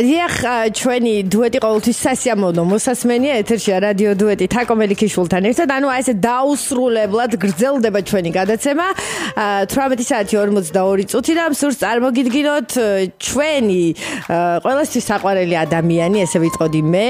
დიახ, ჩვენი დუეტი ყოველთვის სასიამოვნო მოსასმენია ეთერშია რადიო დუეტი თაკო მელიქიშვილთან ერთად. ანუ აი ესე დაუსრულებლად გრძელდება ჩვენი გადაცემა. 18 საათი 42 წუთი და მსურს წარმოგიდგინოთ ჩვენი ყოველთვის საყვარელი ადამიანი, ესე ვიტყოდი მე,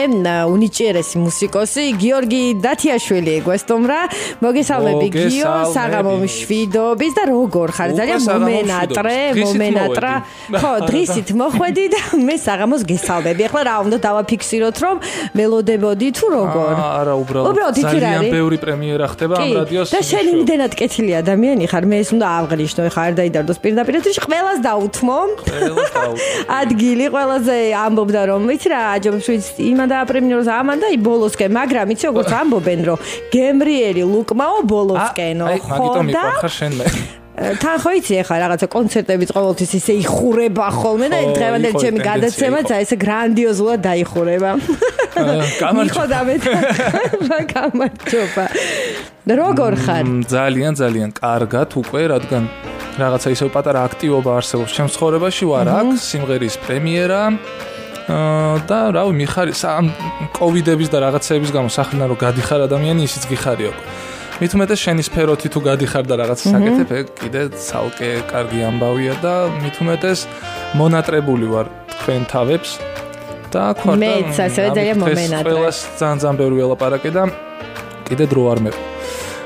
უნიჭიერესი მუსიკოსი გიორგი დათიაშვილი გვესტუმრა. მოგესალმები გიო, საღამო მშვიდობის და როგორ ხარ? ძალიან მომენატრე, მომენატრა. ხო, დღისით მოხვედი და მე საღამოს გესალმები. ახლა რა უნდა დავაფიქსიროთ, რომ მელოდებოდი თუ როგორ? არა, უბრალოდ ძალიან ბევრი პრემიერა ხდება ამ რადიოს. და შენ იმდენად კეთილი ადამიანი ხარ, მე ეს უნდა აღღნიშნო, ეხა არ დაიდარდოს პირდაპირ ეთერში, ყველას დაუთმო. ყველას დაუთმო. ადგილი ყველაზე ამბობდა რომ ვიცი რა, აჯობს ვიც იმან და პრემიეროს ამან და იბოლოსკენ, მაგრამ იცი როგორც ამბობენ რომ გემრიერი ლუკმაო ბოლოსკენო. ხო და? თან ხო იცი ახლა რაღაცა კონცერტებიც ყოველთვის ისე იხურება ხოლმე და დღევანდელი ჩემი გადაცემაც აი ესე გრანდიოზულად დაიხურება. გამარჯობა. გამარჯობა. როგორ ხარ? ძალიან ძალიან კარგად უკვე რადგან რაღაცა ისე პატარა აქტივობა არსებობს ჩემს ცხოვრებაში ვარ აქ სიმღერის პრემიერა და რავი მიხარი სამ კოვიდების და რაღაცების გამო სახლიდან რომ გადიხარ ადამიანი ისიც გიხარიო. მით უმეტეს შენი სფეროთი თუ გადიხარ და რაღაც საკეთებ, ეგ კიდე ცალკე კარგი ამბავია და მით უმეტეს მონატრებული ვარ თქვენ თავებს და ხარ და მეც ასევე ძალიან მომენატრე. ყველას ძალიან ძალიან ბევრი ველაპარაკი და კიდე დრო არ მეყვა.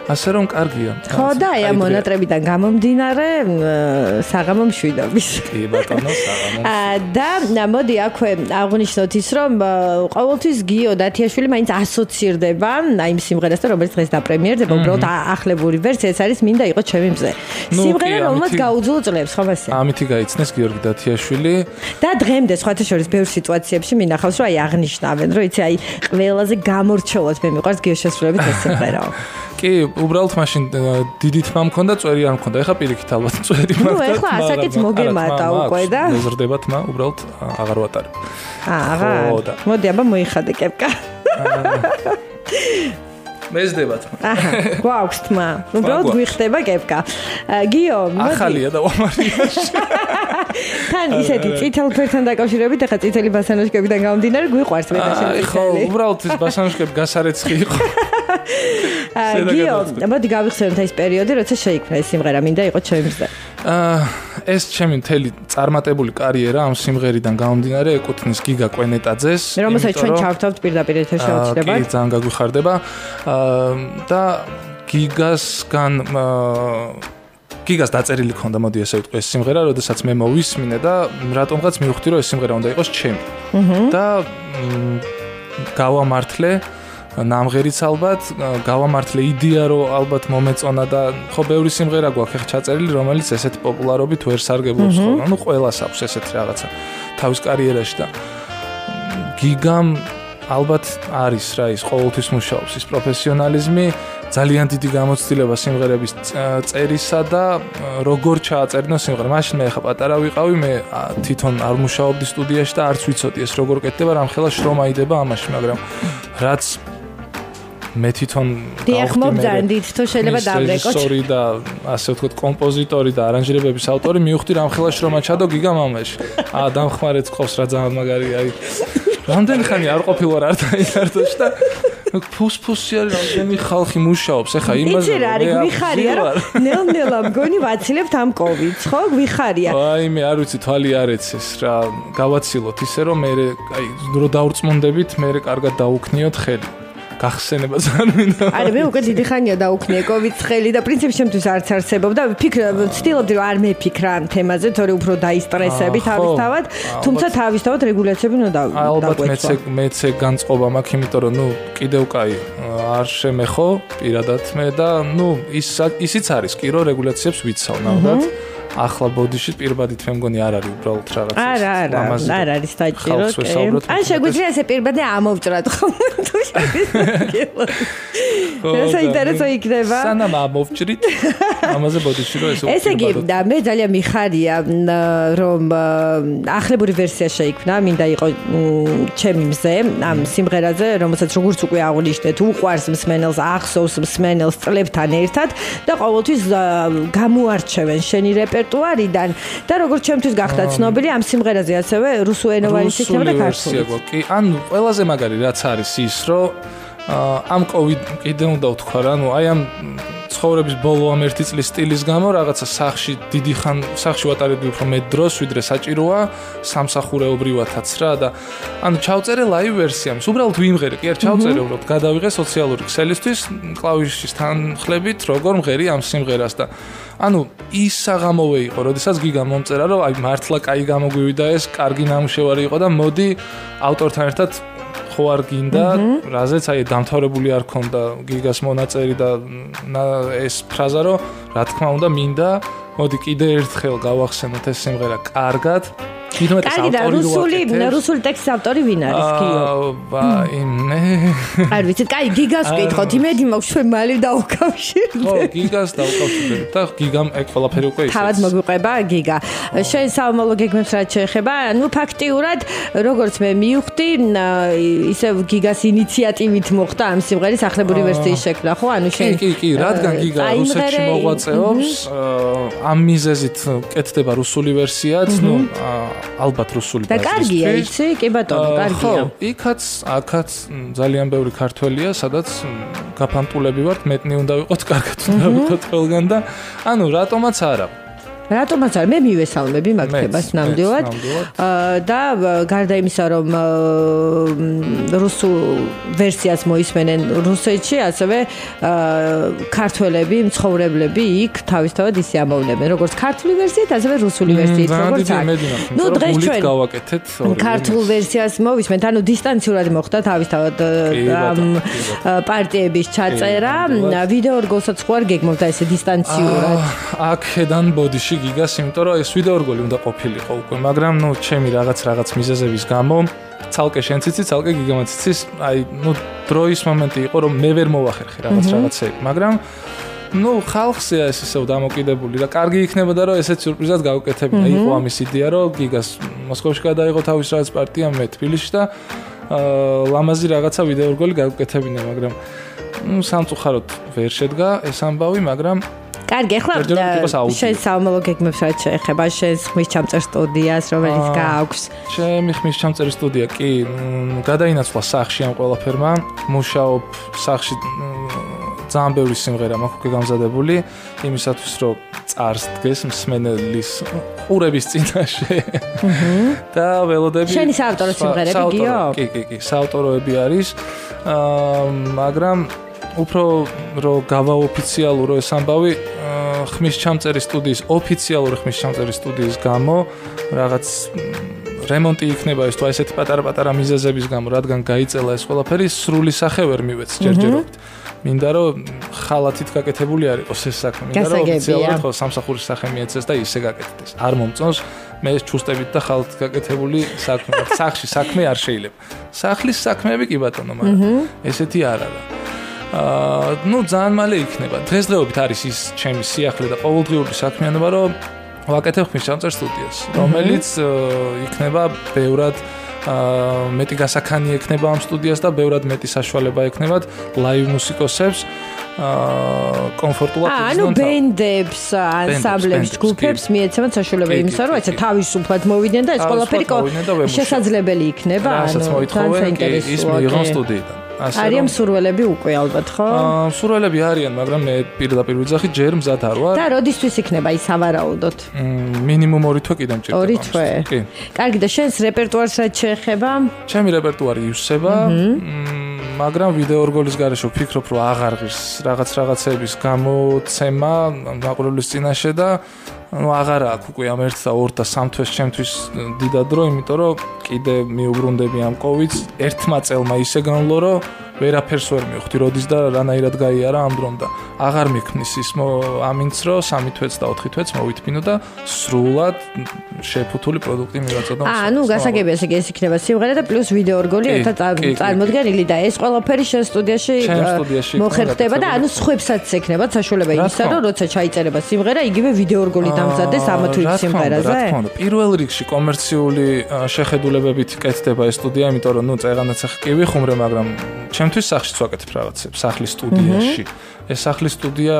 ასე რომ კარგია. ხო და აი ამ მონატრებიდან გამომდინარე საღამო მშვიდობის. კი ბატონო, საღამო. და მოდი აქვე აღნიშნოთ ის რომ ყოველთვის გიო დათიაშვილი მაინც ასოცირდება აი იმ სიმღერასთან რომელიც დღეს დაპრემიერდება, უბრალოდ ახლებური ვერსია ეს არის მინდა იყო ჩემი მზე. სიმღერა რომელიც გაუძლო წლებს, ხო მასე? ამითი გაიცნეს გიორგი დათიაშვილი. და დღემდე სხვათა შორის ბევრ სიტუაციებში მინახავს რომ აი აღნიშნავენ რომ იცი აი ყველაზე გამორჩეულად მე მიყვარს გიო შესრულებით ეს სიმღერაო. კი, უბრალოდ მაშინ დიდი თმა მქონდა, წვერი არ მქონდა. ეხლა პირიქით ალბათ წვერი მქონდა. ნუ ეხლა ასაკიც მოგემატა უკვე და მეზრდება თმა, უბრალოდ აღარ ვატარე. აა, აღარ. მოდი აბა მოიხადე კეპკა. მეზდება თმა. აჰა, გვაქვს თმა. უბრალოდ გვიხდება კეპკა. გიო, მოდი. ახალია და ვამარიაში. თან ისეთი წითელ ფერთან დაკავშირებით ახლა წითელი ბასანოშკებიდან გამომდინარე გვიყვარს მე და შენ. აი ხო, უბრალოდ ეს ბასანოშკები გასარეცხი იყო. გიო, მოდი გავიხსენოთ ეს პერიოდი, როცა შეიქმნა ეს სიმღერა, მინდა იყო ჩემი მზდა. აა ეს ჩემი მთელი წარმატებული კარიერა ამ სიმღერიდან გამომდინარე ეკუთვნის გიგა კვენეტაძეს. რომელსაც ჩვენ ჩავთავთ პირდაპირ ეთერში აუჩნდება. კი, ძალიან გაგვიხარდება. აა და გიგასგან აა გიგას დაწერილი ქონდა, მოდი ესე ვიტყვი, ეს სიმღერა, როდესაც მე მოვისმინე და რატომღაც მივხვდი, რომ ეს სიმღერა უნდა იყოს ჩემი. და გავამართლე ნამღერიც ალბათ გავამართლე იდეა რომ ალბათ მომეწონა და ხო ბევრი სიმღერა გვაქვს ახლა ჩაწერილი რომელიც ესეთ პოპულარობით ვერ სარგებლობს ხოლმე. ანუ ყველას აქვს ესეთ რაღაცა თავის კარიერაში და გიგამ ალბათ არის რა ის ყოველთვის მუშაობს ის პროფესიონალიზმი. ძალიან დიდი გამოცდილება სიმღერების წერისა და როგორ ჩააწერინა სიმღერა. მაშინ მე ახლა პატარა ვიყავი მე თვითონ არ მუშაობდი სტუდიაში და არც ვიცოდი ეს როგორ კეთდება რამხელა შრომა იდება ამაში მაგრამ რაც მე თვითონ მოგძანდით თუ შეიძლება დავრეკოთ რეჟისორი და ასე ვთქვათ კომპოზიტორი და არანჟირებების ავტორი მივხვდი რამხელა შრომა ჩადო გიგა მამაში. აა დამხმარეც ყავს რა ძალიან მაგარი აი. რამდენი ხანი არ ყოფილვარ არ დაინარდოში და ფუსფუსი არის რამდენი ხალხი მუშაობს. ეხა იმაზე რა არის გვიხარია რომ ნელ-ნელა მგონი ვაცილებთ ამ კოვიდს ხო? გვიხარია. აი მე არ ვიცი თვალი არ ეცეს რა გავაცილოთ. ისე რომ მე აი რო დაურწმუნდებით მე კარგად დაუქნიოთ ხელი გახსენება ძალიან მინდა. არა, მე უკვე დიდი ხანია დაუქნიე COVID ხელი და პრინციპში შემთხვევით არც არსებობდა. ფიქრ ვცდილობდი რომ არ მეფიქრა ამ თემაზე, თორე უფრო დაისტრესები თავისთავად, თუმცა თავისთავად რეგულაციები უნდა დავიწყო. ალბათ მეც მეც განწყობა მაქვს, იმიტომ რომ ნუ კიდევ კაი არ შემეხო პირადად მე და ნუ ის ისიც არის კი რომ რეგულაციებს ვიცავ ნამდვილად. ახლა ბოდიში პირბადით მე მგონი არ არის უბრალოდ რაღაცა არა არა არ არის საჭირო ან შეგვიძლია ესე პირბადე ამოვჭრათ ხო თუ შეგვიძლია ეს ინტერესო იქნება. სანამ ამოვჭრით ამაზე ბოდიში რომ ესე ესე იგი და მე ძალიან მიხარია რომ ახლებური ვერსია შეიქმნა მინდა იყო ჩემი მზე ამ სიმღერაზე რომელსაც როგორც უკვე აღნიშნეთ უყვარს მსმენელს ახსოვს მსმენელს წლებთან ერთად და ყოველთვის გამოარჩევენ შენი რეპ რეპერტუარიდან და როგორც ჩემთვის გახდა ცნობილი ამ სიმღერაზე ასევე რუსულენოვანი იქნება და ქართული. კი, ანუ ყველაზე მაგარი რაც არის ის, რომ ამ კოვიდ კიდე უნდა ვთქვა რა, ნუ აი ამ ცხოვრების ბოლო ამ ერთი წლის სტილის გამო რაღაცა სახში დიდი ხან სახში ვატარებდი უფრო მეტ დროს, ვიდრე საჭიროა, სამსახურეობრივათაც რა და ანუ ჩავწერე ლაივ ვერსიამს. უბრალოდ ვიმღერი, კი არ ჩავწერე, უბრალოდ გადავიღე სოციალური ქსელისთვის, კლავიშის თანხლებით, როგორ მღერი ამ სიმღერას და ანუ ის საღამოვე იყო, როდესაც გიგა მომწერა, რომ აი მართლა კაი გამოგვივიდა ეს, კარგი ნამუშევარი იყო და მოდი ავტორთან ერთად ხო არ გინდა, რაზეც აი დამთავრებული არ ქონდა გიგას მონაწერი და ეს ფრაზა რომ რა თქმა უნდა მინდა მოდი კიდე ერთხელ გავახსენოთ ეს სიმღერა. კარგად თვითონ ეს ავტორი რუსული რუსული ტექსტის ავტორი ვინ არის კიო? აი მე არ ვიცი, კაი გიგას ვკითხოთ, იმედი მაქვს ჩვენ მალე დავუკავშირდეთ. ხო, გიგას დავუკავშირდეთ და გიგამ ეგ ყველაფერი უკვე ისე. თავად მოგვიყვება გიგა. შენ საომოლო გეგმებს რა შეეხება? ნუ ფაქტიურად როგორც მე მივხვდი, ისე გიგას ინიციატივით მოხდა ამ სიმღერის ახლებური ვერსიის შექმნა, ხო? ანუ შენ კი, კი, კი, რადგან გიგა რუსეთში მოღვაწეობს, ამ მიზეზით კეთდება რუსული ვერსიაც, ნუ ალბათ რუსული და კარგია იცი? კი ბატონო კარგია. ხო იქაც აქაც ძალიან ბევრი ქართველია სადაც გაფანტულები ვართ მეტნი უნდა ვიყოთ კარგად უნდა ვიყოთ ყველგან და ანუ რატომაც არა რატომაც არ მე მივესალმები მაგთებას ნამდვილად. და გარდა იმისა რომ რუსულ ვერსიას მოისმენენ რუსეთში ასევე ქართველები მცხოვრებლები იქ თავისთავად ისე ამოვნებენ როგორც ქართული ვერსიით ასევე რუსული ვერსიით როგორც აქ. ნუ დღეს ჩვენ გავაკეთეთ ქართულ ვერსიას მოვისმენთ ანუ დისტანციურად მოხდა თავისთავად ამ პარტიების ჩაწერა. ვიდეო რგოლსაც ხო არ გეგმობთ ესე დისტანციურად აქედან ბოდიში კი გიგას, იმიტომ რომ ეს ვიდეო რგოლი უნდა ყოფილიყო უკვე, მაგრამ ნუ ჩემი რაღაც რაღაც მიზეზების გამო ცალკე შენციცი, ცალკე გიგამაციცის, აი, ნუ დროის მომენტი იყო, რომ მე ვერ მოვახერხე რაღაც რაღაცები, მაგრამ ну ხალხსია ეს ისევ დამოკიდებული და კარგი იქნებოდა რომ ესეც სიურპრიზად გავუკეთებინა იყო ამის იდეა რომ გიგას მოსკოვში გადაიღო თავის რაღაც პარტია მე თბილისში და ლამაზი რაღაცა ვიდეო რგოლი გავუკეთებინა მაგრამ ну სამწუხაროდ ვერ შედგა ეს ამბავი მაგრამ კარგი, ახლა შენ საომოლო გეგმებს რა შეეხება შენ ხმის ჩამწერ სტუდიას, რომელიც გააქვს? ჩემი ხმის ჩამწერ სტუდია კი გადაინაცვლა სახში ამ ყველაფერმა. მუშაობ სახში ძალიან ბევრი სიმღერა მაქვს უკვე გამზადებული იმისათვის რომ წარს დგეს მსმენელის ყურების წინაშე. და ველოდები შენი საავტორო სიმღერები გიო? კი, კი, კი, საავტოროები არის. აა მაგრამ უფრო რომ გავაოფიციალურო ეს ამბავი ხმის ჩამწერი სტუდიის ოფიციალური ხმის ჩამწერი სტუდიის გამო რაღაც რემონტი იქნება ეს თუ ესეთი პატარ-პატარა მიზეზების გამო რადგან გაიწელა ეს ყველაფერი სრული სახე ვერ მივეც ჯერჯერობით მინდა რომ ხალათით გაკეთებული არ იყოს ეს საქმე. მინდა რომ ოფიციალურად ხო სამსახურის სახე მიეცეს და ისე გაკეთდეს. არ მომწონს მე ჩუსტებით და ხალათით გაკეთებული საქმე სახში საქმე არ შეიძლება. სახლის საქმეები კი ბატონო მაგრამ ესეთი არ არის აა ნუ ძალიან მალე იქნება. დღესდღეობით არის ის ჩემი სიახლე და ყოველდღიური საქმიანობა, რომ ვაკეთებ ხმის ჩამწერ სტუდიას, რომელიც იქნება ბევრად აა მეტი გასახანი ექნება ამ სტუდიას და ბევრად მეტი საშუალება ექნებათ ლაივ მუსიკოსებს აა კომფორტულად ისნონ. ანუ ბენდებს, ანსამბლებს, ჯგუფებს მიეცემათ საშუალება იმისა, რომ ეცა თავისუფლად მოვიდნენ და ეს ყველაფერი შესაძლებელი იქნება. ანუ ძალიან საინტერესოა. ის მიიღო სტუდიიდან. არიან სურველები უკვე ალბათ ხო? აა სურველები არიან, მაგრამ მე პირდაპირ ვიძახი ჯერ მზად არ ვარ. და როდისთვის იქნება ის ავარაუდოთ? მ მინიმუმ 2 თვე კიდემ ჭირდება. 2 თვე. კი. კარგი და შენს რეპერტუარს რა შეეხება? ჩემი რეპერტუარი ივსება. მ მაგრამ ვიდეო რგოლის garaშო ვფიქრობ, რომ აღარ ღირს რაღაც რაღაცების გამოცემა მაყურებლის წინაშე და ну აღარ აქვს უკვე ამ 1 და 2 და 3 თვეს ჩემთვის დიდად დრო, იმიტომ რომ კიდე მიუბრუნდები ამ კოვიდს. ერთმა წელმა ისე განვლო, რომ ვერაფერს ვერ მივხვდი, როდის და რანაირად გაიარა ამ დრომ და აღარ მიქმნის ის ამინც რომ 3 თვეც და 4 თვეც მოვითმინო და სრულად შეფუთული პროდუქტი მივაწოდო. აა, ნუ გასაგებია ესე ეს იქნება სიმღერა და პლუს ვიდეო რგოლი ერთად წარმოდგენილი და ეს ყველაფერი შენ სტუდიაში მოხერხდება და ანუ სხვებსაც ექნება საშუალება იმისა, რომ როცა ჩაიწერება სიმღერა, იგივე ვიდეო რგოლი დამზადდეს ამ თუ იქ სიმღერაზე. რა თქმა უნდა, პირველ რიგში კომერციული შეხედულებებით კეთდება ეს სტუდია, იმიტომ რომ ნუ წეღანაც ახ კი ვიხუმრე, მაგრამ ჩემ ჩვენთვის სახლშიც ვაკეთებ რაღაცებს, სახლის სტუდიაში. ეს სახლის სტუდია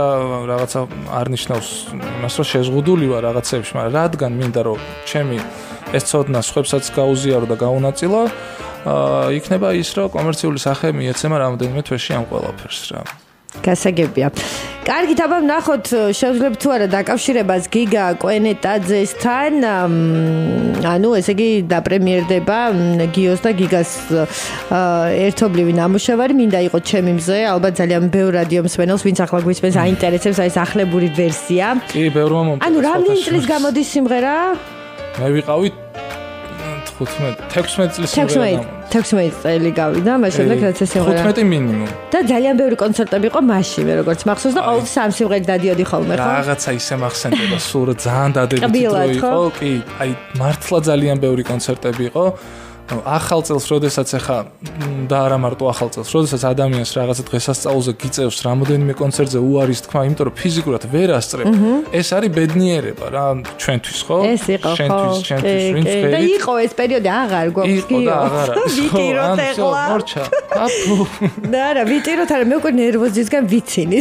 რაღაცა არ ნიშნავს იმას, რომ შეზღუდული ვარ რაღაცებში, მაგრამ რადგან მინდა რომ ჩემი ეს ცოდნა სხვებსაც გაუზიარო და გაუნაწილო, აა იქნება ის, რომ კომერციული სახე მიეცემა რამოდენიმე თვეში ამ ყველაფერს რა. გასაგებია. კარგით, აბა ნახოთ, შევძლებთ თუ არა დაკავშირებას გიგა კვენეტაძესთან. ანუ ესე იგი დაპრემიერდება გიოს და გიგას ერთობლივი ნამუშევარი, მინდა იყო ჩემი მზე, ალბათ ძალიან ბევრ რადიო მსმენელს, ვინც ახლა გვისმენს, აინტერესებს აი ეს ახლებური ვერსია. კი, ბევრმა მომწონს. ანუ რამდენი წლის გამოდის სიმღერა? მე ვიყავი 15 16 წლის სიმღერა 16 წელი გავიდა მაშინ და რაც ეს სიმღერა 15 მინიმუმ. და ძალიან ბევრი კონცერტები იყო მაშინვე როგორც მახსოვს და ყოველ სამ სიმღერით დადიოდი ხოლმე ხო? რაღაცა ისე მახსენდება სულ ძალიან დადებითი დრო იყო კი. აი მართლა ძალიან ბევრი კონცერტები იყო ახალ წელს, როდესაც ახლა და არა მარტო ახალ წელს, როდესაც ადამიანს რაღაცა დღესასწაულზე გიწევს რამოდენიმე კონცერტზე უარის თქვა, იმიტომ რომ ფიზიკურად ვერ ასწრებ. ეს არის ბედნიერება რა ჩვენთვის, ხო? ეს იყო ხო? ჩვენთვის, ჩვენთვის, ვინც ხერი. და იყო ეს პერიოდი აღარ გვაქვს კი. იყო და აღარა. ვიტიროთ ახლა. მორჩა. აფუ. და არა, ვიტიროთ არა, მე უკვე ნერვოზისგან ვიცინი.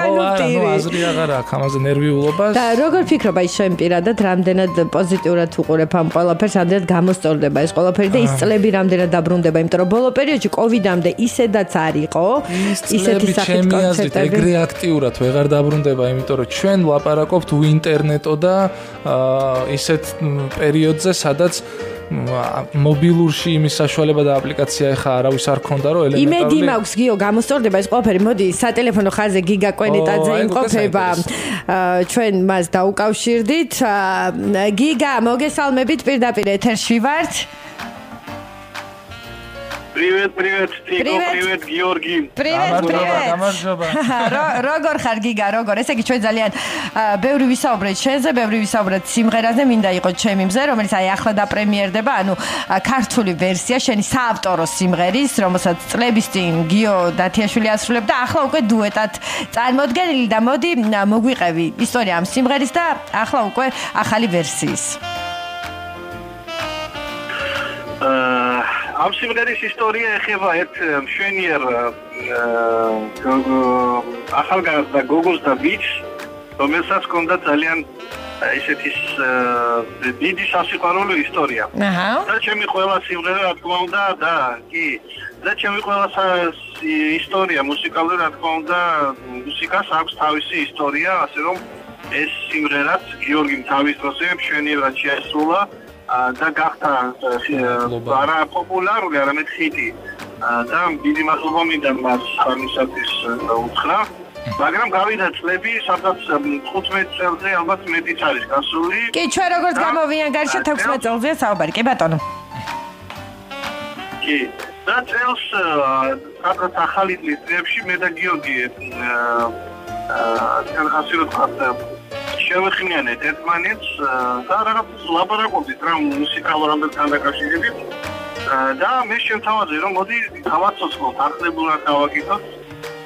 ანუ ტირი. ხო, აზრი აღარ აქვს ამაზე ნერვიულობას. და როგორ ფიქრობ აი შენ პირადად რამდენად პოზიტიურად უყურებ ამ ყველაფერს, რამდენად გამოსწორდება ეს ყველაფერი და ის წლები რამდენად დაბრუნდება, იმიტომ რომ ბოლო პერიოდში კოვიდამდე ისედაც არისო, ისეთი სახით კონცერტები. ეგრე აქტიურად ვეღარ დაბრუნდება, იმიტომ რომ ჩვენ ლაპარაკობთ უინტერნეტო და ისეთ პერიოდზე, სადაც მობილურში იმის საშუალება და აპლიკაცია ეხა არავის არ ქონდა რომ ელემენტარული იმედი მაქვს გიო გამოსწორდება ეს ყველაფერი მოდი სატელეფონო ხაზზე გიგა კვენეტაძე იმყოფება. ჩვენ მას დაუკავშირდით. გიგა მოგესალმებით პირდაპირ ეთერში ვართ Привет, привет, Тико, привет, Георгий. Привет, привет. გამარჯობა. როგორ ხარ გიგა, როგორ? ესე იგი ჩვენ ძალიან ბევრი ვისაუბრეთ შენზე, ბევრი ვისაუბრეთ სიმღერაზე, მინდა იყოს ჩემი მზე, რომელიც აი ახლა დაპრემიერდება, ანუ ქართული ვერსია შენი საავტორო სიმღერის, რომელსაც წლების წინ გიო დათიაშვილი ასრულებდა, ახლა უკვე დუეტად წარმოდგენილი და მოდი მოგვიყევი ისტორია ამ სიმღერის და ახლა უკვე ახალი ვერსიის. აა ამ სიმღერის ისტორია ეხება ერთ მშვენიერ ახალგაზრდა გოგოს და ბიჭს, რომელსაც ჰქონდა ძალიან ისეთი დიდი სასიყვარულო ისტორია. აჰა. და ჩემი ყველა სიმღერა რა თქმა უნდა და კი და ჩემი ყველა ისტორია მუსიკალური რა თქმა უნდა მუსიკას აქვს თავისი ისტორია, ასე რომ ეს სიმღერაც გიორგიმ თავის დროზე მშვენიერად შეასრულა. და გახდა არა პოპულარული, არამედ ჰიტი. და დიდი მადლობა მინდა მას ამისათვის უთხრა. მაგრამ გავიდა წლები, სადაც 15 წელზე ალბათ მეტიც არის გასული. კი, ჩვენ როგორც გამოვიან გარშე 16 წელზეა საუბარი, კი ბატონო. კი. და წელს სადაც ახალი წლებში მე და გიორგი აა ასე რომ შევეხმიანეთ ერთმანეთს და რაღაც ლაბორატორიით რა მუსიკალურ ამბებთან დაკავშირებით. და მე შევთავაზე რომ მოდი გავაცოცხლოთ ახლებურად გავაკეთოთ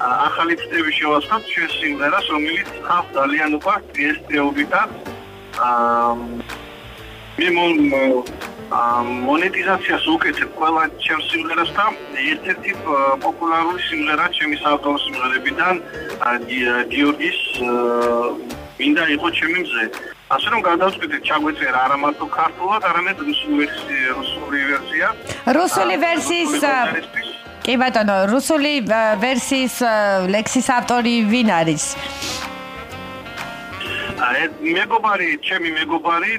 ახალი ფტები შევასხოთ ჩვენ სიმღერას რომელიც ხალხ ძალიან უყვარს ეს თეორია აა მე მონეტიზაციას უკეთებ ყველა ჩემს სიმღერას და ერთ-ერთი პოპულარული სიმღერა ჩემი საავტორო სიმღერებიდან გიორგის მინდა იყო ჩემი მზე. ასე რომ გადავწყვიტე ჩაგვეწერა არა მარტო ქართულად, არამედ რუსული რუსული ვერსია. რუსული ვერსიის კი ბატონო, რუსული ვერსიის ლექსის ავტორი ვინ არის? აი მეგობარი, ჩემი მეგობარი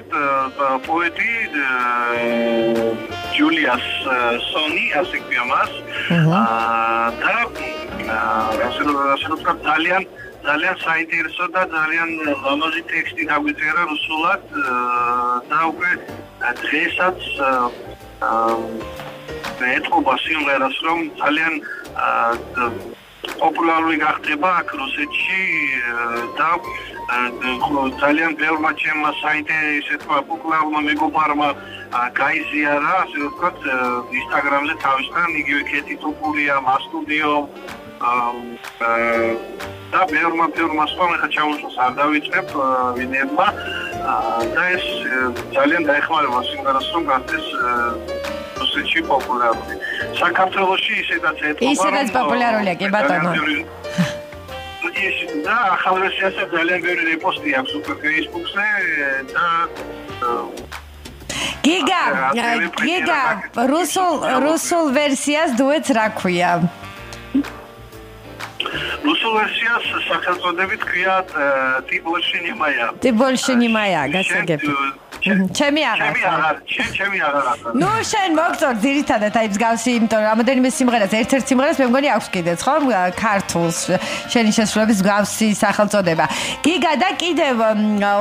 პოეტი ჯულიას სონი, ასე ქვია მას. აა და ასე რომ ასე რომ ძალიან ძალიან საინტერესო და ძალიან ლამაზი ტექსტი დაგვიწერა რუსულად და უკვე დღესაც ეთყობა სიმღერას რომ ძალიან პოპულარული გახდება აქ რუსეთში და ძალიან ბევრმა ჩემმა საინტერესოა პოპულარულმა მეგობარმა გაიზიარა ასე ვთქვათ ინსტაგრამზე თავისთან იგივე კეთი ტოპულია მასტუდიო და ბევრმა ბევრმა სხვამ ახლა ჩამოსულს არ დავიწყებ ვინებმა და ეს ძალიან დაეხმარება სიმღერას რომ გასცეს რუსეთში პოპულარული. საქართველოში ისედაც ეთქობა ისედაც პოპულარულია, კი ბატონო. ის და ახალ ვერსიასაც ძალიან ბევრი რეპოსტი აქვს უკვე Facebook-ზე და გიგა, გიგა, რუსულ რუსულ ვერსიას დუეტს რა ქვია? რუსულ ვერსიას სახელწოდებით ქვია ტიბოლშინიმაია. ტიბოლშინიმაია, გასაგები. ჩემი აღარ. ჩემი აღარ, ჩემი აღარ. ნუ შენ მოგწორ ძირითადად აი მსგავსი, იმიტომ რომ რამოდენიმე სიმღერას ერთ-ერთ სიმღერას მე მგონი აქვს კიდეც, ხო? ქართულს შენი შესრულების მსგავსი სახელწოდება. გიგა და კიდევ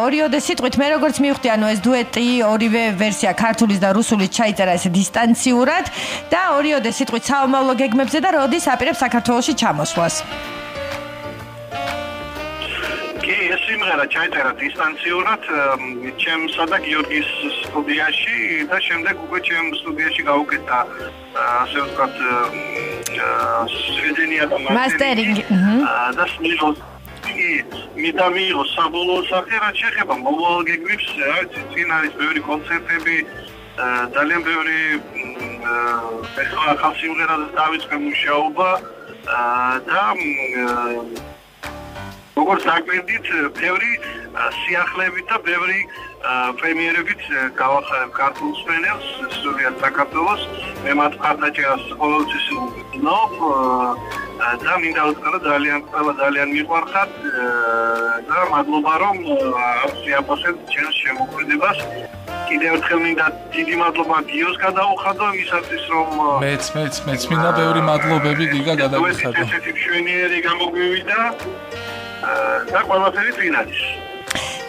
ორიოდე სიტყვით მე როგორც მივხვდი, ანუ ეს დუეტი ორივე ვერსია ქართულის და რუსულის ჩაიწერა ესე დისტანციურად და ორიოდე სიტყვით საომავლო გეგმებზე და როდის აპირებს საქართველოსში ჩამოსვლას? ეს სიმღერა ჩაიწერა დისტანციურად ჩემსა და გიორგის სტუდიაში და შემდეგ უკვე ჩემ სტუდიაში გავუკეთა ასე ვთქვათ სვედენია და მასტერინგი და სმილო მე და მიიღო საბოლოო სახე რაც შეეხება მომავალ გეგმებს წინ არის ბევრი კონცერტები ძალიან ბევრი ეხლა ხალხი უღერად დავიწყე მუშაობა და როგორც დაგვერდით, ბევრი სიახლეებით და ბევრი პრემიერებით გავახარებ ქართულ სპენელს, სულიად საქართველოს. მე მათ ხარდაჭერას ყოველთვის ვნობ და მინდა უთხრა ძალიან ყველა ძალიან მიყვარხარ და მადლობა რომ აფსიაფოსეთ ჩემს შემოქმედებას. კიდევ ერთხელ მინდა დიდი მადლობა გიოს გადაუხადო იმისათვის რომ მეც მეც მეც მინდა ბევრი მადლობები გიგა გადაგიხადო. ესეთი მშვენიერი გამოგვივიდა. და ყველაფერი წინ არის.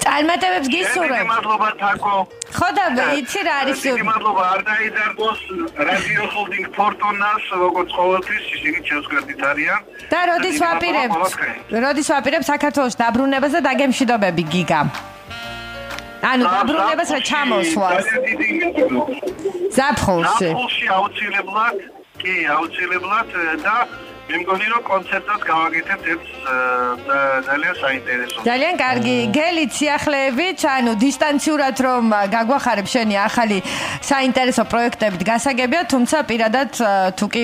წარმატებებს გისურვებ. მადლობა თაკო. ხო და იცი რა არის? მადლობა არ დაიდარგოს რადიო ჰოლდინგ ფორტუნას, როგორც ყოველთვის ისინი ჩემს გვერდით არიან. და როდის ვაპირებ? როდის ვაპირებ საქართველოს დაბრუნებას და დაგემშვიდობები გიგა. ანუ დაბრუნებას რა ჩამოსვლას. ზაფხულში. ზაფხულში აუცილებლად, კი, აუცილებლად და მე მგონი რომ კონცერტად გავაკეთებთ ძალიან საინტერესო. ძალიან კარგი. გელი ციახლეებით, ანუ დისტანციურად რომ გაგვახარებ შენი ახალი საინტერესო პროექტებით გასაგებია, თუმცა პირადად თუ კი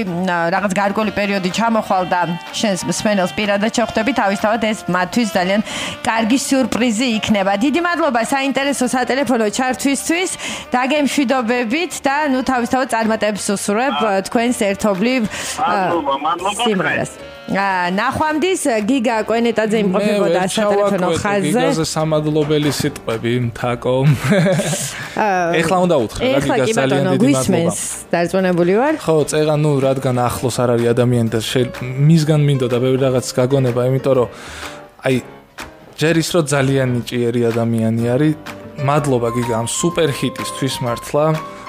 რაღაც გარკვეული პერიოდი ჩამოხვალ და შენს მსმენელს პირადად შეხვდები, თავისთავად ეს მათთვის ძალიან კარგი სიურპრიზი იქნება. დიდი მადლობა საინტერესო სატელეფონო ჩართვისთვის. დაგემშვიდობებით და ნუ თავისთავად წარმატებს უსურვებ თქვენს ერთობლივ მადლობა, მადლობა. სიმღერას. ნახვამდის გიგა კვენეტაძე იმყოფებოდა სატელეფონო ხაზზე. გიგაზე სამადლობელი სიტყვები თაკო. ეხლა უნდა უთხრა რა გიგას ძალიან დიდი მადლობა. დარწმუნებული ვარ? ხო, წეღა ნუ რადგან ახლოს არ არის ადამიანი და მისგან მინდოდა ბევრი რაღაც გაგონება, იმიტომ რომ აი ჯერ ის რომ ძალიან ნიჭიერი ადამიანი არის. მადლობა გიგა ამ სუპერ ჰიტისთვის მართლა.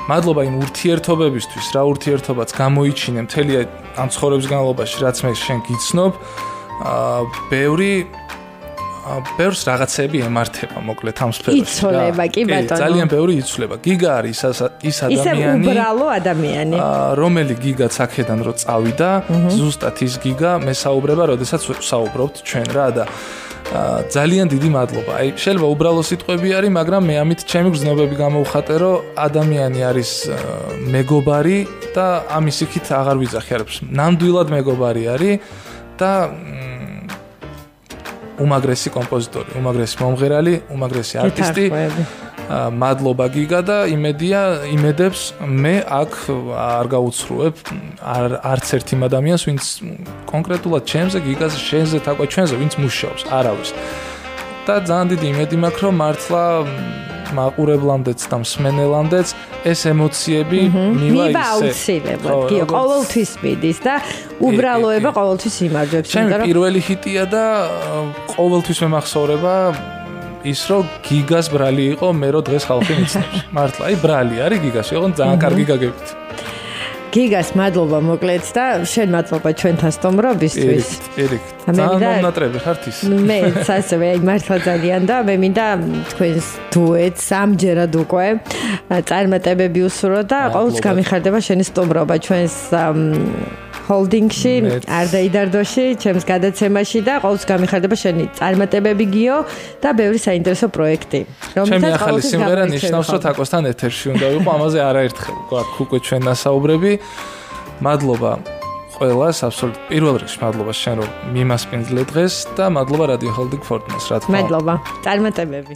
მადლობა იმ ურთიერთობებისთვის, რა ურთიერთობაც გამოიჩინე მთელი ამ ცხოვრების განმავლობაში, რაც მე შენ გიცნობ. აა ბევრი ბევრს რაღაცები ემართება მოკლედ ამ სფეროში. იცოლება კი ბატონო. ძალიან ბევრი იცოლება. გიგა არის ის ადამიანი. ისე უბრალო ადამიანი. აა რომელი გიგაც აქედან რო წავიდა, ზუსტად ის გიგა მესაუბრება, როდესაც საუბრობთ ჩვენ რა და ძალიან დიდი მადლობა. აი, შეიძლება უბრალო სიტყვები არის, მაგრამ მე ამით ჩემი გზნობები გამოვხატე, რომ ადამიანი არის მეგობარი და ამის იქით აღარ ვიძახიარებს. ნამდვილად მეგობარი არის და უმაგრესი კომპოზიტორი, უმაგრესი მომღერალი, უმაგრესი არტისტი. მადლობა გიგა და იმედია იმედებს მე აქ არ გაუცრუებ არ არც ერთ იმ ადამიანს ვინც კონკრეტულად ჩემზე გიგას შენზე თაკო ჩვენზე ვინც მუშაობს არავის და ძალიან დიდი იმედი მაქვს რომ მართლა მაყურებლამდეც და მსმენელამდეც ეს ემოციები მივა ისე. მივა აუცილებლად. კი, ყოველთვის მიდის და უბრალოება ყოველთვის იმარჯვებს. ჩემი პირველი ჰიტია და ყოველთვის მე მახსოვრება ის რომ გიგას ბრალი იყო, მე რო დღეს ხალხი მიცნობს. მართლა, აი ბრალი არის გიგას, იყო ძალიან კარგი გაგებით. გიგას მადლობა მოკლედ და შენ მადლობა ჩვენთან სტუმრობისთვის. ერიქ. ძალიან მონატრები ხართ ის. მეც ასევე, აი მართლა ძალიან და მე მინდა თქვენს დუეტს ამჯერად უკვე წარმატებები უსურო და ყოველთვის გამიხარდება შენი სტუმრობა ჩვენს ჰოლდინგში, არ დაიდარდოში, ჩემს გადაცემაში და ყოველთვის გამიხარდება შენი წარმატებები გიო და ბევრი საინტერესო პროექტი. რომლითაც ახალი სიმღერა ნიშნავს, რომ თაკოსთან ეთერში უნდა ვიყო, ამაზე არაერთხელ გვაქვს უკვე ჩვენ დასაუბრები. მადლობა ყველას, აბსოლუტურად პირველ რიგში მადლობა შენ რომ მიმასპინძლე დღეს და მადლობა რადიო ჰოლდინგ ფორტნას რა თქმა უნდა. მადლობა. წარმატებები.